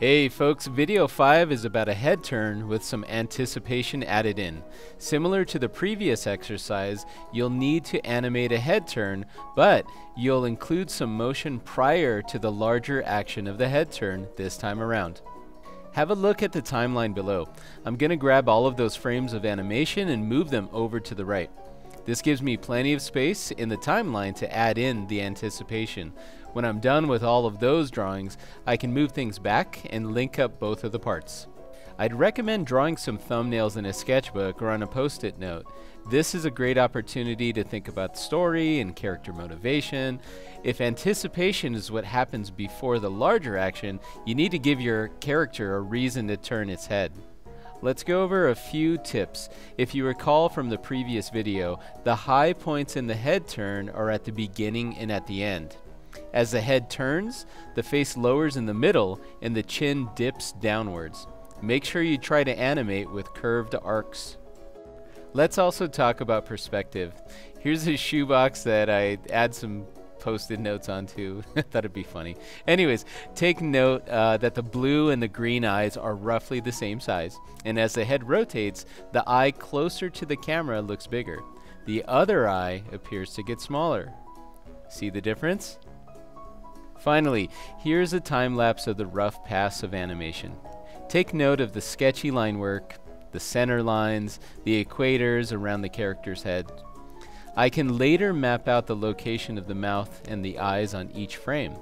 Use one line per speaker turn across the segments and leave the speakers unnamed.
Hey folks, video 5 is about a head turn with some anticipation added in. Similar to the previous exercise, you'll need to animate a head turn, but you'll include some motion prior to the larger action of the head turn this time around. Have a look at the timeline below. I'm going to grab all of those frames of animation and move them over to the right. This gives me plenty of space in the timeline to add in the anticipation. When I'm done with all of those drawings, I can move things back and link up both of the parts. I'd recommend drawing some thumbnails in a sketchbook or on a post-it note. This is a great opportunity to think about the story and character motivation. If anticipation is what happens before the larger action, you need to give your character a reason to turn its head. Let's go over a few tips. If you recall from the previous video, the high points in the head turn are at the beginning and at the end. As the head turns, the face lowers in the middle and the chin dips downwards. Make sure you try to animate with curved arcs. Let's also talk about perspective. Here's a shoebox that I add some Post-it notes onto. it'd be funny. Anyways, take note uh, that the blue and the green eyes are roughly the same size, and as the head rotates, the eye closer to the camera looks bigger. The other eye appears to get smaller. See the difference? Finally, here's a time lapse of the rough pass of animation. Take note of the sketchy line work, the center lines, the equators around the character's head, I can later map out the location of the mouth and the eyes on each frame.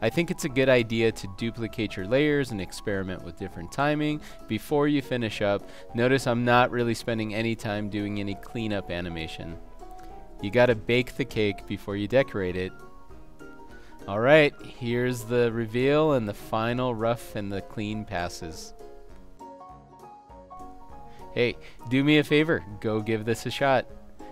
I think it's a good idea to duplicate your layers and experiment with different timing before you finish up. Notice I'm not really spending any time doing any cleanup animation. You gotta bake the cake before you decorate it. Alright, here's the reveal and the final rough and the clean passes. Hey, do me a favor, go give this a shot.